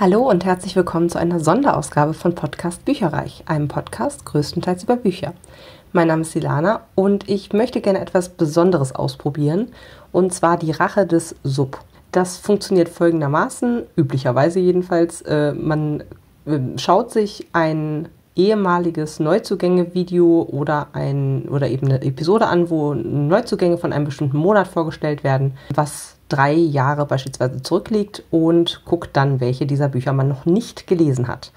Hallo und herzlich willkommen zu einer Sonderausgabe von Podcast Bücherreich, einem Podcast größtenteils über Bücher. Mein Name ist Silana und ich möchte gerne etwas Besonderes ausprobieren, und zwar die Rache des Sub. Das funktioniert folgendermaßen, üblicherweise jedenfalls. Äh, man äh, schaut sich ein ehemaliges Neuzugänge-Video oder ein oder eben eine Episode an, wo Neuzugänge von einem bestimmten Monat vorgestellt werden, was drei Jahre beispielsweise zurückliegt und guckt dann, welche dieser Bücher man noch nicht gelesen hat.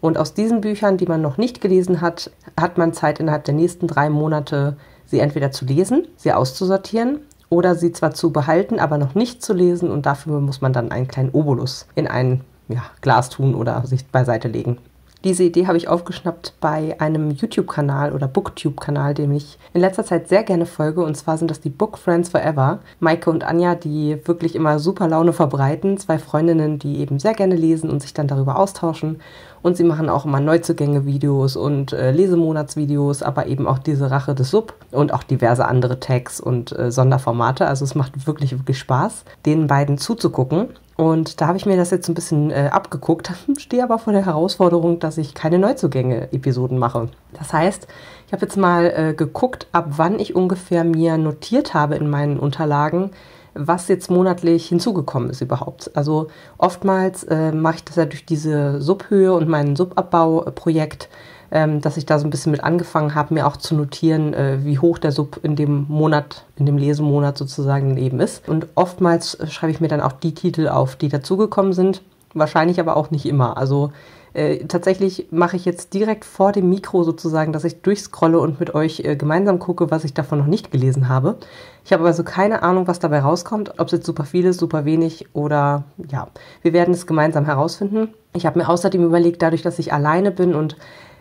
Und aus diesen Büchern, die man noch nicht gelesen hat, hat man Zeit innerhalb der nächsten drei Monate, sie entweder zu lesen, sie auszusortieren oder sie zwar zu behalten, aber noch nicht zu lesen und dafür muss man dann einen kleinen Obolus in ein ja, Glas tun oder sich beiseite legen. Diese Idee habe ich aufgeschnappt bei einem YouTube-Kanal oder Booktube-Kanal, dem ich in letzter Zeit sehr gerne folge. Und zwar sind das die Book Friends Forever. Maike und Anja, die wirklich immer super Laune verbreiten. Zwei Freundinnen, die eben sehr gerne lesen und sich dann darüber austauschen. Und sie machen auch immer Neuzugänge-Videos und äh, Lesemonatsvideos, aber eben auch diese Rache des Sub und auch diverse andere Tags und äh, Sonderformate. Also es macht wirklich, wirklich Spaß, den beiden zuzugucken. Und da habe ich mir das jetzt ein bisschen äh, abgeguckt, stehe aber vor der Herausforderung, dass ich keine Neuzugänge-Episoden mache. Das heißt, ich habe jetzt mal äh, geguckt, ab wann ich ungefähr mir notiert habe in meinen Unterlagen, was jetzt monatlich hinzugekommen ist überhaupt. Also oftmals äh, mache ich das ja durch diese Subhöhe und mein Subabbauprojekt ähm, dass ich da so ein bisschen mit angefangen habe, mir auch zu notieren, äh, wie hoch der Sub in dem Monat, in dem Lesemonat sozusagen eben ist. Und oftmals äh, schreibe ich mir dann auch die Titel auf, die dazugekommen sind. Wahrscheinlich aber auch nicht immer. Also äh, tatsächlich mache ich jetzt direkt vor dem Mikro sozusagen, dass ich durchscrolle und mit euch äh, gemeinsam gucke, was ich davon noch nicht gelesen habe. Ich habe also keine Ahnung, was dabei rauskommt, ob es jetzt super viel ist, super wenig oder ja, wir werden es gemeinsam herausfinden. Ich habe mir außerdem überlegt, dadurch, dass ich alleine bin und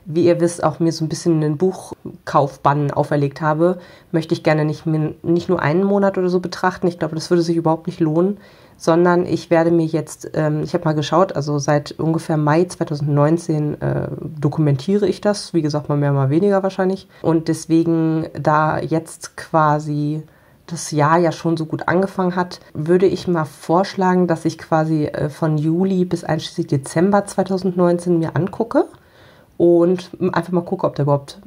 wie ihr wisst, auch mir so ein bisschen einen Buchkaufbann auferlegt habe, möchte ich gerne nicht, nicht nur einen Monat oder so betrachten. Ich glaube, das würde sich überhaupt nicht lohnen, sondern ich werde mir jetzt, ähm, ich habe mal geschaut, also seit ungefähr Mai 2019 äh, dokumentiere ich das, wie gesagt, mal mehr, mal weniger wahrscheinlich. Und deswegen, da jetzt quasi das Jahr ja schon so gut angefangen hat, würde ich mal vorschlagen, dass ich quasi äh, von Juli bis einschließlich Dezember 2019 mir angucke und einfach mal gucke, ob da überhaupt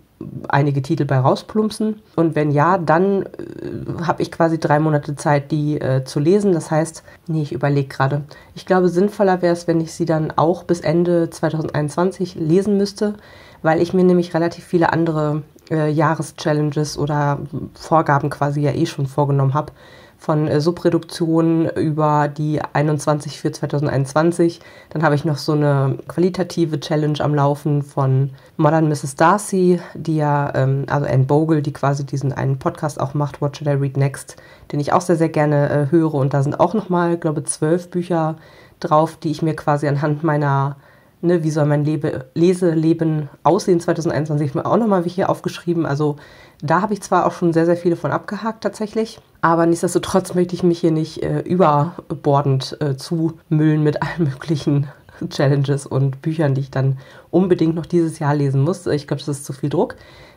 einige Titel bei rausplumpsen. Und wenn ja, dann äh, habe ich quasi drei Monate Zeit, die äh, zu lesen. Das heißt, nee, ich überlege gerade. Ich glaube, sinnvoller wäre es, wenn ich sie dann auch bis Ende 2021 lesen müsste, weil ich mir nämlich relativ viele andere äh, Jahreschallenges oder Vorgaben quasi ja eh schon vorgenommen habe von äh, Subreduktion über die 21 für 2021. Dann habe ich noch so eine qualitative Challenge am Laufen von Modern Mrs. Darcy, die ja, ähm, also Anne Bogle, die quasi diesen einen Podcast auch macht, What Should I Read Next, den ich auch sehr, sehr gerne äh, höre. Und da sind auch nochmal, glaube ich, zwölf Bücher drauf, die ich mir quasi anhand meiner Ne, wie soll mein Lebe, Leseleben aussehen 2021, ich mir auch nochmal hier aufgeschrieben. Also da habe ich zwar auch schon sehr, sehr viele von abgehakt tatsächlich, aber nichtsdestotrotz möchte ich mich hier nicht äh, überbordend äh, zumüllen mit allen möglichen Challenges und Büchern, die ich dann unbedingt noch dieses Jahr lesen muss. Ich glaube, das ist zu viel Druck.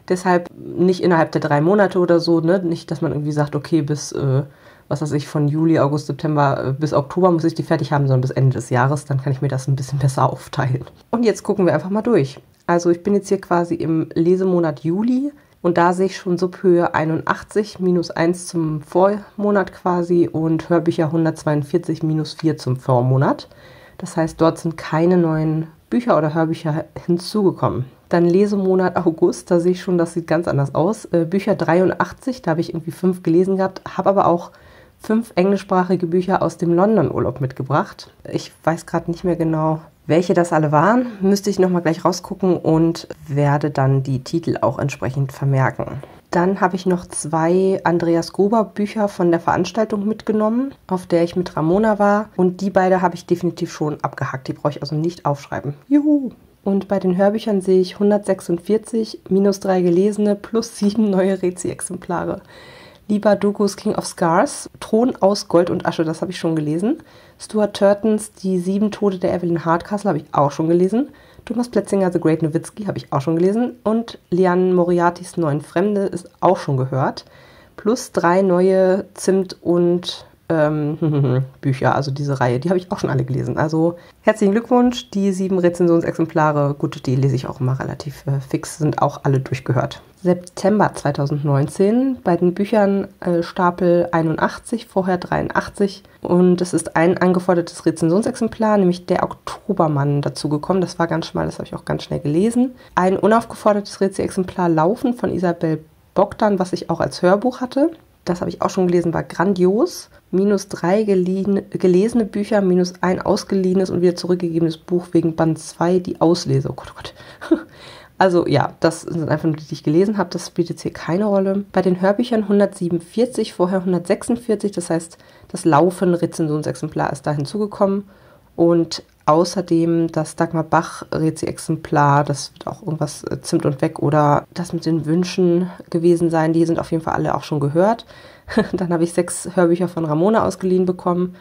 Deshalb nicht innerhalb der drei Monate oder so, ne? Nicht, dass man irgendwie sagt, okay, bis, äh, was weiß ich, von Juli, August, September äh, bis Oktober muss ich die fertig haben, sondern bis Ende des Jahres. Dann kann ich mir das ein bisschen besser aufteilen. Und jetzt gucken wir einfach mal durch. Also ich bin jetzt hier quasi im Lesemonat Juli und da sehe ich schon Subhöhe 81 minus 1 zum Vormonat quasi und Hörbücher 142 minus 4 zum Vormonat. Das heißt, dort sind keine neuen Bücher oder Hörbücher hinzugekommen. Dann Lesemonat August, da sehe ich schon, das sieht ganz anders aus. Äh, Bücher 83, da habe ich irgendwie fünf gelesen gehabt, habe aber auch fünf englischsprachige Bücher aus dem London-Urlaub mitgebracht. Ich weiß gerade nicht mehr genau, welche das alle waren, müsste ich nochmal gleich rausgucken und werde dann die Titel auch entsprechend vermerken. Dann habe ich noch zwei Andreas Gruber Bücher von der Veranstaltung mitgenommen, auf der ich mit Ramona war. Und die beide habe ich definitiv schon abgehackt. Die brauche ich also nicht aufschreiben. Juhu! Und bei den Hörbüchern sehe ich 146 minus drei gelesene plus sieben neue Rezi-Exemplare. Lieber Dokus King of Scars, Thron aus Gold und Asche, das habe ich schon gelesen. Stuart Turtons Die sieben Tode der Evelyn Hardcastle habe ich auch schon gelesen. Thomas Pletzinger The Great Nowitzki habe ich auch schon gelesen. Und Lian Moriartys Neuen Fremde ist auch schon gehört. Plus drei neue Zimt- und ähm, Bücher, also diese Reihe, die habe ich auch schon alle gelesen. Also herzlichen Glückwunsch, die sieben Rezensionsexemplare, gut, die lese ich auch immer relativ äh, fix, sind auch alle durchgehört. September 2019 bei den Büchern äh, Stapel 81, vorher 83 und es ist ein angefordertes Rezensionsexemplar, nämlich der Oktobermann dazu gekommen. Das war ganz schmal, das habe ich auch ganz schnell gelesen. Ein unaufgefordertes Rezensionsexemplar Laufen von Isabel Bogdan, was ich auch als Hörbuch hatte das habe ich auch schon gelesen, war grandios. Minus drei gelesene Bücher, minus ein ausgeliehenes und wieder zurückgegebenes Buch wegen Band 2, die Auslese. Oh Gott, oh Gott. Also ja, das sind einfach nur die, die ich gelesen habe. Das spielt jetzt hier keine Rolle. Bei den Hörbüchern 147, vorher 146. Das heißt, das laufende Rezensionsexemplar ist da hinzugekommen. Und außerdem das Dagmar Bach Rezi-Exemplar, das wird auch irgendwas äh, Zimt und Weg oder das mit den Wünschen gewesen sein. Die sind auf jeden Fall alle auch schon gehört. Dann habe ich sechs Hörbücher von Ramona ausgeliehen bekommen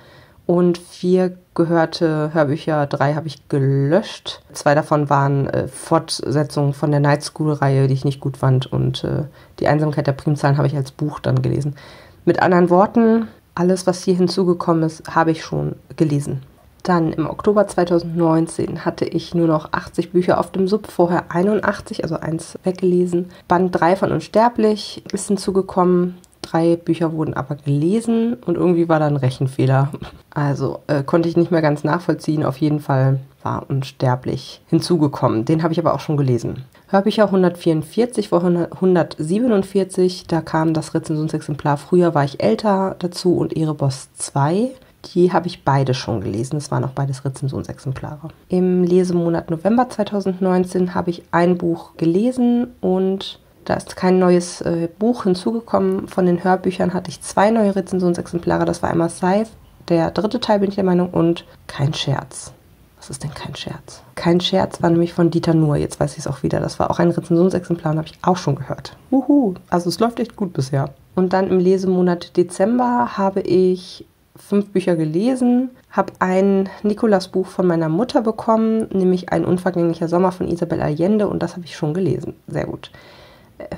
und vier gehörte Hörbücher, drei habe ich gelöscht. Zwei davon waren äh, Fortsetzungen von der Night School-Reihe, die ich nicht gut fand und äh, die Einsamkeit der Primzahlen habe ich als Buch dann gelesen. Mit anderen Worten, alles, was hier hinzugekommen ist, habe ich schon gelesen. Dann im Oktober 2019 hatte ich nur noch 80 Bücher auf dem Sub, vorher 81, also eins weggelesen. Band 3 von Unsterblich ist hinzugekommen. Drei Bücher wurden aber gelesen und irgendwie war da ein Rechenfehler. Also äh, konnte ich nicht mehr ganz nachvollziehen. Auf jeden Fall war Unsterblich hinzugekommen. Den habe ich aber auch schon gelesen. Hörbücher 144 vor 147, da kam das Rezensionsexemplar Früher war ich älter dazu und Erebos 2. Die habe ich beide schon gelesen. Es waren auch beides Rezensionsexemplare. Im Lesemonat November 2019 habe ich ein Buch gelesen und da ist kein neues äh, Buch hinzugekommen. Von den Hörbüchern hatte ich zwei neue Rezensionsexemplare. Das war einmal Scythe, der dritte Teil bin ich der Meinung, und Kein Scherz. Was ist denn kein Scherz? Kein Scherz war nämlich von Dieter Nuhr. Jetzt weiß ich es auch wieder. Das war auch ein Rezensionsexemplar und habe ich auch schon gehört. Uhu. Also es läuft echt gut bisher. Und dann im Lesemonat Dezember habe ich fünf Bücher gelesen, habe ein Nikolas-Buch von meiner Mutter bekommen, nämlich Ein unvergänglicher Sommer von Isabel Allende und das habe ich schon gelesen. Sehr gut.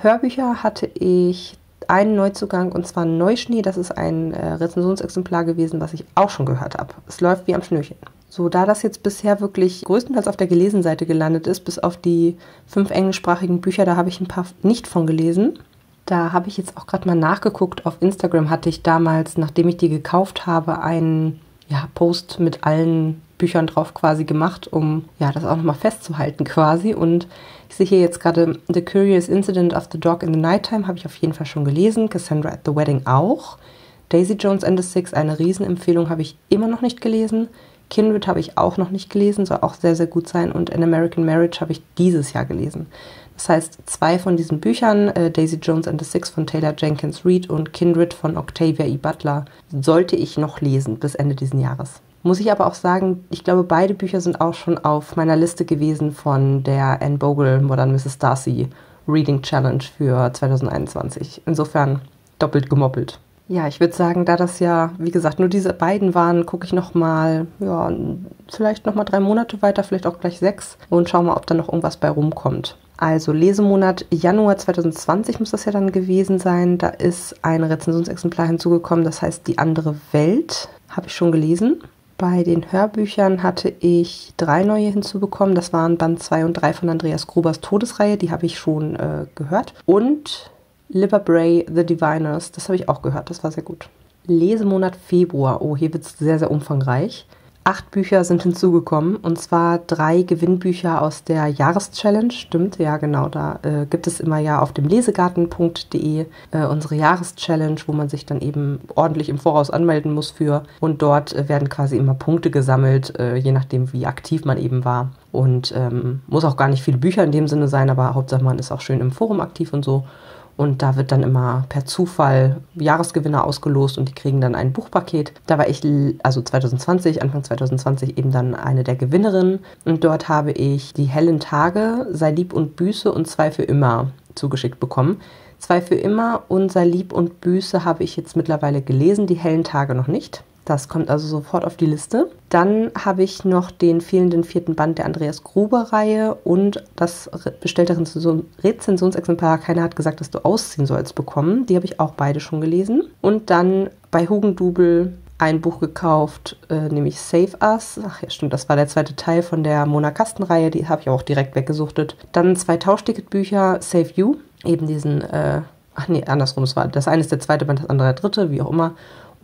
Hörbücher hatte ich einen Neuzugang und zwar Neuschnee. Das ist ein äh, Rezensionsexemplar gewesen, was ich auch schon gehört habe. Es läuft wie am Schnürchen. So, da das jetzt bisher wirklich größtenteils auf der Gelesenseite gelandet ist, bis auf die fünf englischsprachigen Bücher, da habe ich ein paar nicht von gelesen. Da habe ich jetzt auch gerade mal nachgeguckt. Auf Instagram hatte ich damals, nachdem ich die gekauft habe, einen ja, Post mit allen Büchern drauf quasi gemacht, um ja das auch nochmal festzuhalten quasi. Und ich sehe hier jetzt gerade The Curious Incident of the Dog in the Nighttime, habe ich auf jeden Fall schon gelesen. Cassandra at the Wedding auch. Daisy Jones and the Six, eine Riesenempfehlung, habe ich immer noch nicht gelesen. Kindred habe ich auch noch nicht gelesen, soll auch sehr, sehr gut sein. Und An American Marriage habe ich dieses Jahr gelesen. Das heißt, zwei von diesen Büchern, äh, Daisy Jones and the Six von Taylor Jenkins Reid und Kindred von Octavia E. Butler, sollte ich noch lesen bis Ende dieses Jahres. Muss ich aber auch sagen, ich glaube, beide Bücher sind auch schon auf meiner Liste gewesen von der Anne Bogle Modern Mrs. Darcy Reading Challenge für 2021. Insofern doppelt gemoppelt. Ja, ich würde sagen, da das ja, wie gesagt, nur diese beiden waren, gucke ich noch mal, ja, vielleicht noch mal drei Monate weiter, vielleicht auch gleich sechs und schau mal, ob da noch irgendwas bei rumkommt. Also Lesemonat Januar 2020 muss das ja dann gewesen sein. Da ist ein Rezensionsexemplar hinzugekommen, das heißt Die andere Welt. Habe ich schon gelesen. Bei den Hörbüchern hatte ich drei neue hinzubekommen. Das waren Band 2 und 3 von Andreas Grubers Todesreihe. Die habe ich schon äh, gehört. Und Liver Bray, The Diviners. Das habe ich auch gehört. Das war sehr gut. Lesemonat Februar. Oh, hier wird es sehr, sehr umfangreich. Acht Bücher sind hinzugekommen und zwar drei Gewinnbücher aus der Jahreschallenge. Stimmt, ja genau, da äh, gibt es immer ja auf dem lesegarten.de äh, unsere Jahreschallenge, wo man sich dann eben ordentlich im Voraus anmelden muss für und dort äh, werden quasi immer Punkte gesammelt, äh, je nachdem wie aktiv man eben war. Und ähm, muss auch gar nicht viele Bücher in dem Sinne sein, aber Hauptsache man ist auch schön im Forum aktiv und so. Und da wird dann immer per Zufall Jahresgewinner ausgelost und die kriegen dann ein Buchpaket. Da war ich, also 2020, Anfang 2020 eben dann eine der Gewinnerinnen. Und dort habe ich die hellen Tage, Sei lieb und Büße und zwei für immer zugeschickt bekommen. Zwei für immer und Sei lieb und Büße habe ich jetzt mittlerweile gelesen, die hellen Tage noch nicht. Das kommt also sofort auf die Liste. Dann habe ich noch den fehlenden vierten Band der Andreas Gruber-Reihe und das bestellte Rezensionsexemplar Keiner hat gesagt, dass du ausziehen sollst bekommen. Die habe ich auch beide schon gelesen. Und dann bei Hugendubel ein Buch gekauft, äh, nämlich Save Us. Ach ja, stimmt, das war der zweite Teil von der Mona Kasten-Reihe, die habe ich auch direkt weggesuchtet. Dann zwei Tauschticketbücher, Save You, eben diesen, äh, ach nee, andersrum, es war, das eine ist der zweite Band, das andere der dritte, wie auch immer.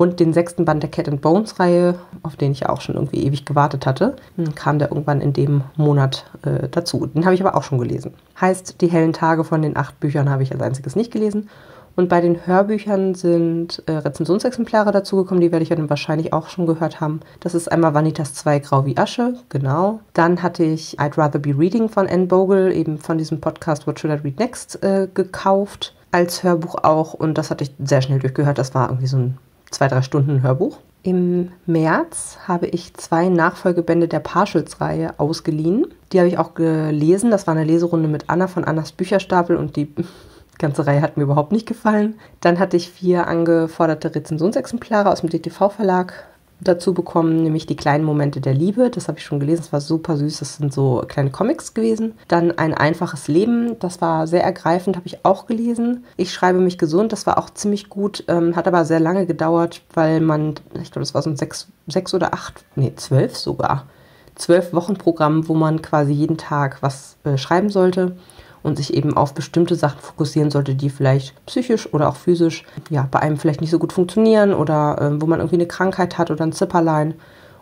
Und den sechsten Band der Cat and Bones Reihe, auf den ich auch schon irgendwie ewig gewartet hatte, kam der irgendwann in dem Monat äh, dazu. Den habe ich aber auch schon gelesen. Heißt, die hellen Tage von den acht Büchern habe ich als einziges nicht gelesen. Und bei den Hörbüchern sind äh, Rezensionsexemplare dazugekommen, die werde ich dann wahrscheinlich auch schon gehört haben. Das ist einmal Vanitas 2 Grau wie Asche, genau. Dann hatte ich I'd Rather Be Reading von Anne Bogle, eben von diesem Podcast What Should I Read Next, äh, gekauft. Als Hörbuch auch und das hatte ich sehr schnell durchgehört. Das war irgendwie so ein zwei, drei Stunden Hörbuch. Im März habe ich zwei Nachfolgebände der Partials-Reihe ausgeliehen. Die habe ich auch gelesen. Das war eine Leserunde mit Anna von Annas Bücherstapel und die ganze Reihe hat mir überhaupt nicht gefallen. Dann hatte ich vier angeforderte Rezensionsexemplare aus dem DTV-Verlag dazu bekommen, nämlich die kleinen Momente der Liebe. Das habe ich schon gelesen, das war super süß. Das sind so kleine Comics gewesen. Dann ein einfaches Leben, das war sehr ergreifend, habe ich auch gelesen. Ich schreibe mich gesund, das war auch ziemlich gut, ähm, hat aber sehr lange gedauert, weil man, ich glaube, das war so ein sechs, sechs oder acht, nee, zwölf sogar. Zwölf Wochen Programm, wo man quasi jeden Tag was äh, schreiben sollte und sich eben auf bestimmte Sachen fokussieren sollte, die vielleicht psychisch oder auch physisch ja, bei einem vielleicht nicht so gut funktionieren oder äh, wo man irgendwie eine Krankheit hat oder ein Zipperlein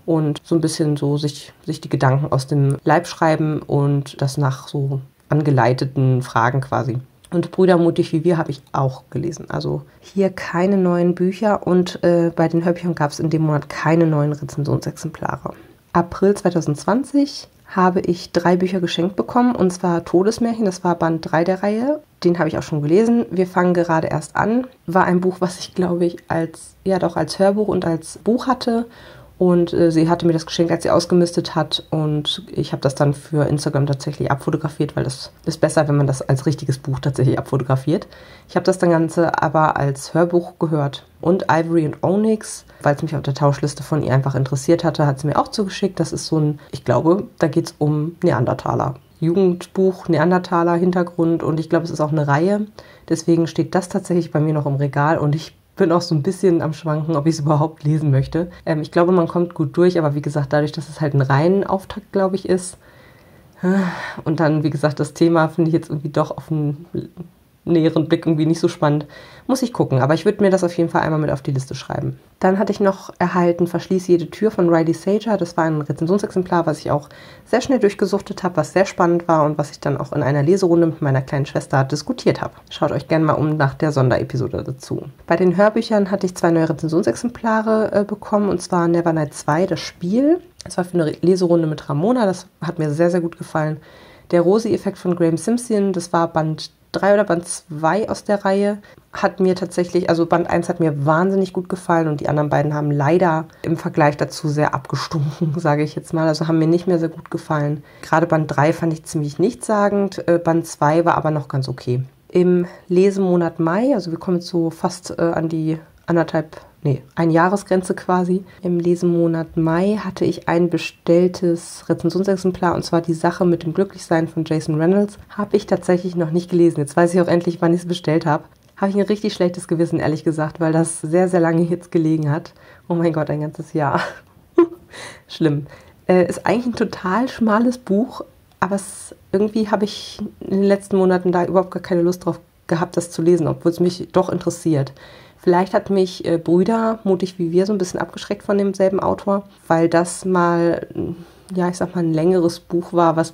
und so ein bisschen so sich, sich die Gedanken aus dem Leib schreiben und das nach so angeleiteten Fragen quasi. Und Brüder mutig wie wir habe ich auch gelesen. Also hier keine neuen Bücher und äh, bei den Hörbüchern gab es in dem Monat keine neuen Rezensionsexemplare. April 2020 habe ich drei Bücher geschenkt bekommen und zwar Todesmärchen, das war Band 3 der Reihe. Den habe ich auch schon gelesen. Wir fangen gerade erst an. War ein Buch, was ich glaube ich als ja doch als Hörbuch und als Buch hatte und äh, sie hatte mir das geschenkt, als sie ausgemistet hat. Und ich habe das dann für Instagram tatsächlich abfotografiert, weil das ist besser, wenn man das als richtiges Buch tatsächlich abfotografiert. Ich habe das dann Ganze aber als Hörbuch gehört. Und Ivory and Onyx, weil es mich auf der Tauschliste von ihr einfach interessiert hatte, hat sie mir auch zugeschickt. Das ist so ein, ich glaube, da geht es um Neandertaler. Jugendbuch, Neandertaler Hintergrund und ich glaube, es ist auch eine Reihe. Deswegen steht das tatsächlich bei mir noch im Regal und ich bin auch so ein bisschen am Schwanken, ob ich es überhaupt lesen möchte. Ähm, ich glaube, man kommt gut durch, aber wie gesagt, dadurch, dass es halt ein reinen Auftakt, glaube ich, ist. Und dann, wie gesagt, das Thema finde ich jetzt irgendwie doch auf einen näheren Blick irgendwie nicht so spannend. Muss ich gucken, aber ich würde mir das auf jeden Fall einmal mit auf die Liste schreiben. Dann hatte ich noch erhalten Verschließ jede Tür von Riley Sager. Das war ein Rezensionsexemplar, was ich auch sehr schnell durchgesuchtet habe, was sehr spannend war und was ich dann auch in einer Leserunde mit meiner kleinen Schwester diskutiert habe. Schaut euch gerne mal um nach der Sonderepisode dazu. Bei den Hörbüchern hatte ich zwei neue Rezensionsexemplare äh, bekommen und zwar Nevernight 2, das Spiel. Das war für eine Leserunde mit Ramona, das hat mir sehr, sehr gut gefallen. Der Rosi-Effekt von Graham Simpson, das war Band 3 oder Band 2 aus der Reihe hat mir tatsächlich, also Band 1 hat mir wahnsinnig gut gefallen und die anderen beiden haben leider im Vergleich dazu sehr abgestunken, sage ich jetzt mal. Also haben mir nicht mehr sehr gut gefallen. Gerade Band 3 fand ich ziemlich nichtssagend, äh, Band 2 war aber noch ganz okay. Im Lesemonat Mai, also wir kommen jetzt so fast äh, an die anderthalb nee, ein Jahresgrenze quasi. Im Lesemonat Mai hatte ich ein bestelltes Rezensionsexemplar und zwar die Sache mit dem Glücklichsein von Jason Reynolds. Habe ich tatsächlich noch nicht gelesen. Jetzt weiß ich auch endlich, wann ich es bestellt habe. Habe ich ein richtig schlechtes Gewissen, ehrlich gesagt, weil das sehr, sehr lange jetzt gelegen hat. Oh mein Gott, ein ganzes Jahr. Schlimm. Äh, ist eigentlich ein total schmales Buch, aber es, irgendwie habe ich in den letzten Monaten da überhaupt gar keine Lust drauf gehabt, das zu lesen, obwohl es mich doch interessiert. Vielleicht hat mich äh, Brüder, mutig wie wir, so ein bisschen abgeschreckt von demselben Autor, weil das mal, ja, ich sag mal, ein längeres Buch war, was,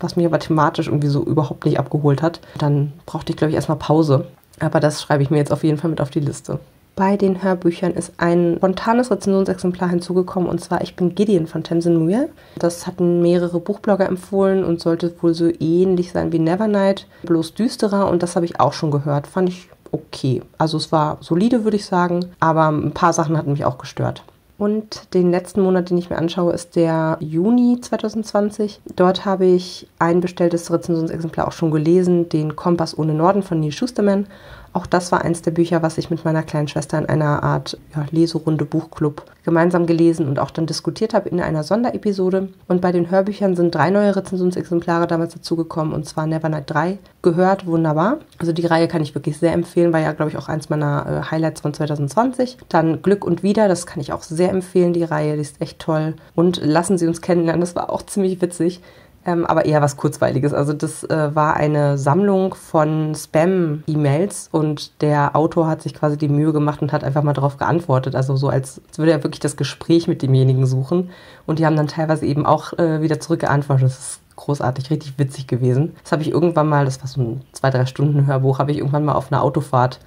was mich aber thematisch irgendwie so überhaupt nicht abgeholt hat. Dann brauchte ich, glaube ich, erstmal Pause. Aber das schreibe ich mir jetzt auf jeden Fall mit auf die Liste. Bei den Hörbüchern ist ein spontanes Rezensionsexemplar hinzugekommen und zwar Ich bin Gideon von Tamsin Muir. Das hatten mehrere Buchblogger empfohlen und sollte wohl so ähnlich sein wie Nevernight, bloß düsterer und das habe ich auch schon gehört. Fand ich okay. Also es war solide, würde ich sagen, aber ein paar Sachen hatten mich auch gestört. Und den letzten Monat, den ich mir anschaue, ist der Juni 2020. Dort habe ich ein bestelltes Rezensionsexemplar auch schon gelesen, den Kompass ohne Norden von Neil Schusterman. Auch das war eins der Bücher, was ich mit meiner kleinen Schwester in einer Art ja, Leserunde Buchclub gemeinsam gelesen und auch dann diskutiert habe in einer Sonderepisode. Und bei den Hörbüchern sind drei neue Rezensionsexemplare damals dazugekommen und zwar Nevernight 3. Gehört wunderbar. Also die Reihe kann ich wirklich sehr empfehlen, war ja, glaube ich, auch eins meiner äh, Highlights von 2020. Dann Glück und Wieder, das kann ich auch sehr empfehlen, die Reihe, die ist echt toll. Und Lassen Sie uns kennenlernen, das war auch ziemlich witzig ähm, aber eher was Kurzweiliges. Also das äh, war eine Sammlung von Spam-E-Mails und der Autor hat sich quasi die Mühe gemacht und hat einfach mal darauf geantwortet. Also so als, würde er wirklich das Gespräch mit demjenigen suchen. Und die haben dann teilweise eben auch äh, wieder zurückgeantwortet. Das ist großartig, richtig witzig gewesen. Das habe ich irgendwann mal, das war so ein zwei, drei Stunden Hörbuch, habe ich irgendwann mal auf einer Autofahrt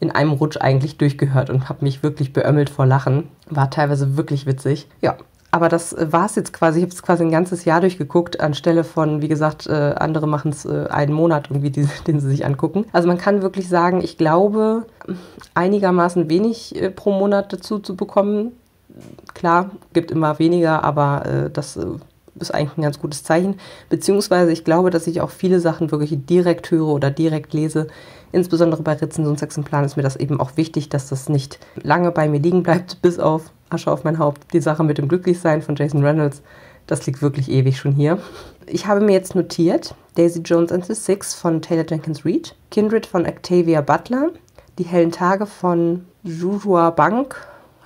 in einem Rutsch eigentlich durchgehört und habe mich wirklich beömmelt vor Lachen. War teilweise wirklich witzig. Ja, aber das war es jetzt quasi. Ich habe es quasi ein ganzes Jahr durchgeguckt, anstelle von, wie gesagt, äh, andere machen es äh, einen Monat irgendwie, die, den sie sich angucken. Also man kann wirklich sagen, ich glaube, einigermaßen wenig äh, pro Monat dazu zu bekommen. Klar, gibt immer weniger, aber äh, das äh, ist eigentlich ein ganz gutes Zeichen. Beziehungsweise ich glaube, dass ich auch viele Sachen wirklich direkt höre oder direkt lese. Insbesondere bei Rezensionsexemplaren ist mir das eben auch wichtig, dass das nicht lange bei mir liegen bleibt, bis auf Asche auf mein Haupt. Die Sache mit dem Glücklichsein von Jason Reynolds, das liegt wirklich ewig schon hier. Ich habe mir jetzt notiert Daisy Jones and the Six von Taylor Jenkins Reid, Kindred von Octavia Butler, Die hellen Tage von Jujua Bank,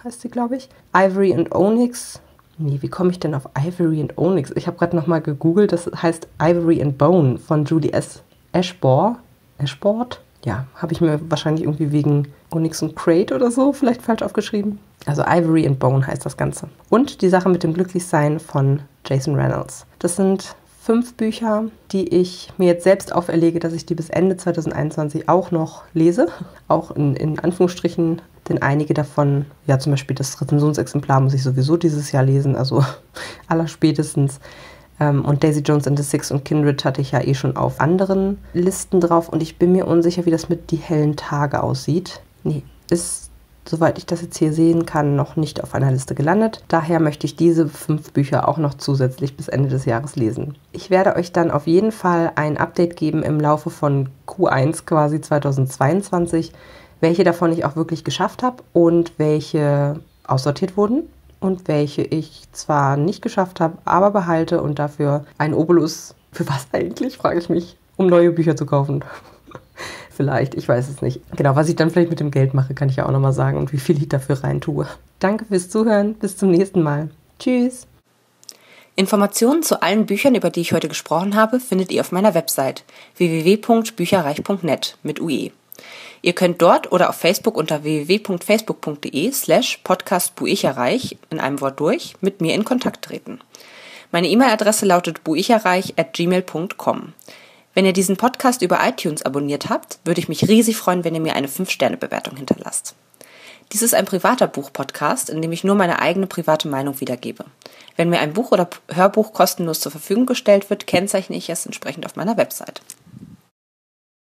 heißt sie, glaube ich, Ivory and Onyx. Nee, wie komme ich denn auf Ivory and Onyx? Ich habe gerade nochmal gegoogelt, das heißt Ivory and Bone von Julie S. Ashbore. Ashboard? Ja, habe ich mir wahrscheinlich irgendwie wegen Onyx und Crate oder so vielleicht falsch aufgeschrieben. Also Ivory and Bone heißt das Ganze. Und die Sache mit dem Glücklichsein von Jason Reynolds. Das sind fünf Bücher, die ich mir jetzt selbst auferlege, dass ich die bis Ende 2021 auch noch lese. Auch in, in Anführungsstrichen, denn einige davon, ja zum Beispiel das Rezensionsexemplar muss ich sowieso dieses Jahr lesen, also allerspätestens. Ähm, und Daisy Jones and the Six und Kindred hatte ich ja eh schon auf anderen Listen drauf und ich bin mir unsicher, wie das mit die hellen Tage aussieht. Nee, ist soweit ich das jetzt hier sehen kann, noch nicht auf einer Liste gelandet. Daher möchte ich diese fünf Bücher auch noch zusätzlich bis Ende des Jahres lesen. Ich werde euch dann auf jeden Fall ein Update geben im Laufe von Q1 quasi 2022, welche davon ich auch wirklich geschafft habe und welche aussortiert wurden und welche ich zwar nicht geschafft habe, aber behalte und dafür ein Obolus, für was eigentlich, frage ich mich, um neue Bücher zu kaufen vielleicht. Ich weiß es nicht. Genau, was ich dann vielleicht mit dem Geld mache, kann ich ja auch nochmal sagen und wie viel ich dafür rein tue. Danke fürs Zuhören. Bis zum nächsten Mal. Tschüss. Informationen zu allen Büchern, über die ich heute gesprochen habe, findet ihr auf meiner Website www.bücherreich.net mit UE. Ihr könnt dort oder auf Facebook unter www.facebook.de slash podcastbuicherreich in einem Wort durch mit mir in Kontakt treten. Meine E-Mail-Adresse lautet buicherreich at gmail.com. Wenn ihr diesen Podcast über iTunes abonniert habt, würde ich mich riesig freuen, wenn ihr mir eine 5-Sterne-Bewertung hinterlasst. Dies ist ein privater Buch-Podcast, in dem ich nur meine eigene private Meinung wiedergebe. Wenn mir ein Buch oder Hörbuch kostenlos zur Verfügung gestellt wird, kennzeichne ich es entsprechend auf meiner Website.